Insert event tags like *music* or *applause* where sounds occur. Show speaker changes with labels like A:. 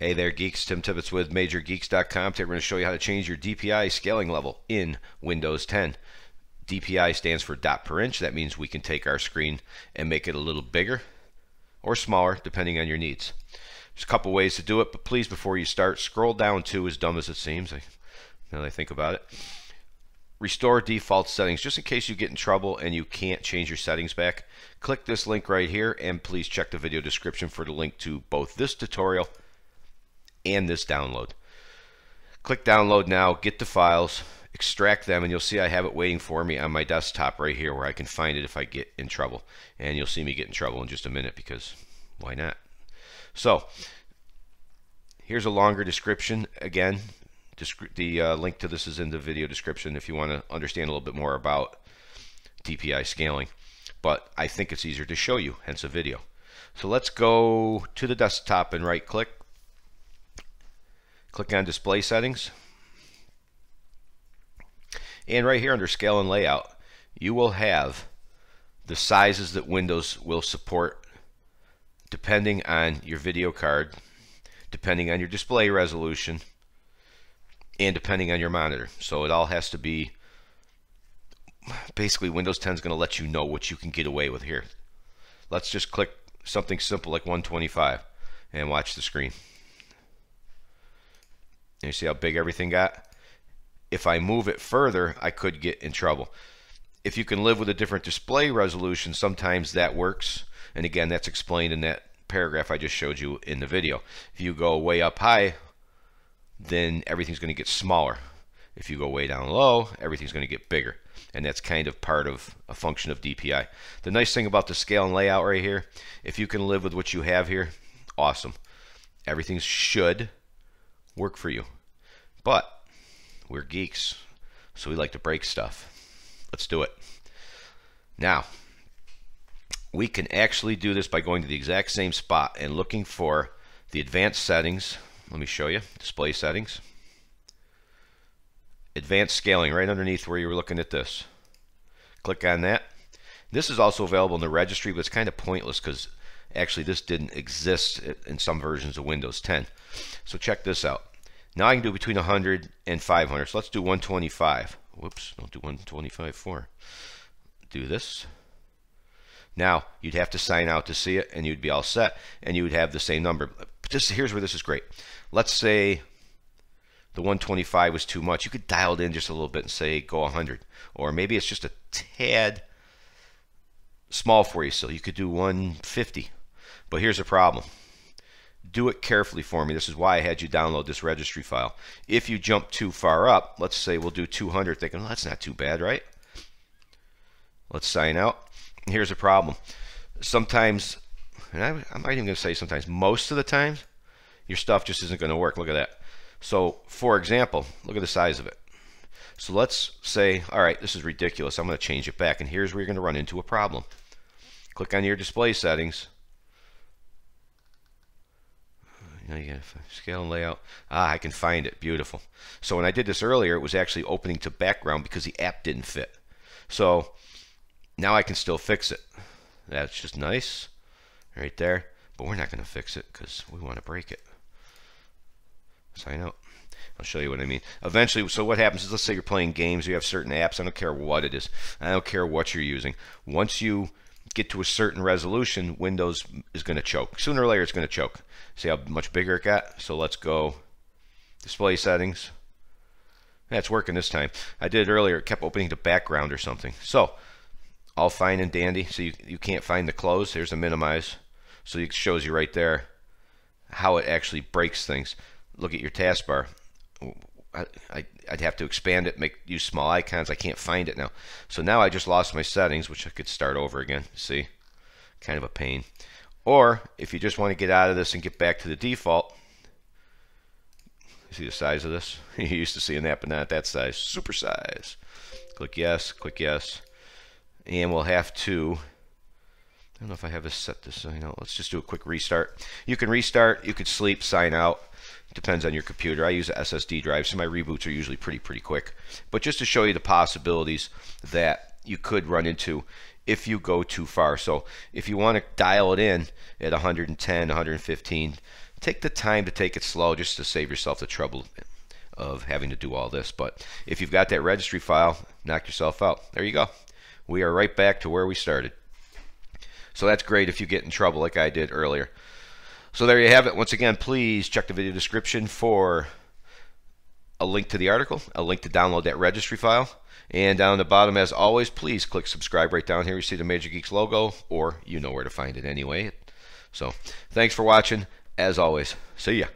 A: Hey there, geeks. Tim Tibbetts with MajorGeeks.com. Today we're going to show you how to change your DPI scaling level in Windows 10. DPI stands for dot per inch. That means we can take our screen and make it a little bigger or smaller, depending on your needs. There's a couple ways to do it, but please, before you start, scroll down to, as dumb as it seems, now that I think about it, restore default settings, just in case you get in trouble and you can't change your settings back. Click this link right here, and please check the video description for the link to both this tutorial and this download. Click download now, get the files, extract them, and you'll see I have it waiting for me on my desktop right here where I can find it if I get in trouble. And you'll see me get in trouble in just a minute because why not? So, here's a longer description. Again, the uh, link to this is in the video description if you want to understand a little bit more about DPI scaling. But I think it's easier to show you, hence a video. So let's go to the desktop and right click Click on Display Settings. And right here under Scale and Layout, you will have the sizes that Windows will support depending on your video card, depending on your display resolution, and depending on your monitor. So it all has to be basically Windows 10 is going to let you know what you can get away with here. Let's just click something simple like 125 and watch the screen. You see how big everything got? If I move it further, I could get in trouble. If you can live with a different display resolution, sometimes that works. And again, that's explained in that paragraph I just showed you in the video. If you go way up high, then everything's going to get smaller. If you go way down low, everything's going to get bigger. And that's kind of part of a function of DPI. The nice thing about the scale and layout right here, if you can live with what you have here, awesome. Everything should work for you. But we're geeks, so we like to break stuff. Let's do it. Now, we can actually do this by going to the exact same spot and looking for the advanced settings. Let me show you. Display settings. Advanced scaling right underneath where you were looking at this. Click on that. This is also available in the registry, but it's kind of pointless because actually this didn't exist in some versions of Windows 10. So check this out. Now I can do between 100 and 500. So let's do 125. Whoops, don't do 125 for. Do this. Now you'd have to sign out to see it, and you'd be all set, and you would have the same number. But here's where this is great. Let's say the 125 was too much. You could dial it in just a little bit and say go 100, or maybe it's just a tad small for you. So you could do 150. But here's the problem do it carefully for me. This is why I had you download this registry file. If you jump too far up, let's say we'll do 200, thinking, well, that's not too bad, right? Let's sign out. Here's a problem. Sometimes, and I, I'm not even going to say sometimes, most of the time, your stuff just isn't going to work. Look at that. So, for example, look at the size of it. So let's say, all right, this is ridiculous. I'm going to change it back. And here's where you're going to run into a problem. Click on your display settings Now you scale and layout. Ah, I can find it. Beautiful. So when I did this earlier, it was actually opening to background because the app didn't fit. So now I can still fix it. That's just nice right there. But we're not going to fix it because we want to break it. Sign out. I'll show you what I mean. Eventually, so what happens is, let's say you're playing games, you have certain apps, I don't care what it is. I don't care what you're using. Once you get to a certain resolution, Windows is going to choke. Sooner or later, it's going to choke. See how much bigger it got? So let's go display settings. That's working this time. I did it earlier. It kept opening to background or something. So all fine and dandy. So you, you can't find the close. Here's a minimize. So it shows you right there how it actually breaks things. Look at your taskbar. I, I, would have to expand it, make use small icons. I can't find it now. So now I just lost my settings, which I could start over again. See? Kind of a pain. Or if you just want to get out of this and get back to the default, see the size of this? *laughs* you used to seeing that, but not that size. Super size. Click yes, click yes. And we'll have to, I don't know if I have this set to sign out. Let's just do a quick restart. You can restart, you could sleep, sign out. Depends on your computer. I use a SSD drive, so my reboots are usually pretty, pretty quick. But just to show you the possibilities that you could run into if you go too far. So if you want to dial it in at 110, 115, take the time to take it slow just to save yourself the trouble of having to do all this. But if you've got that registry file, knock yourself out. There you go. We are right back to where we started. So that's great if you get in trouble like I did earlier. So there you have it. Once again, please check the video description for a link to the article, a link to download that registry file. And down the bottom, as always, please click subscribe right down here. You see the Major Geeks logo, or you know where to find it anyway. So thanks for watching. As always, see ya.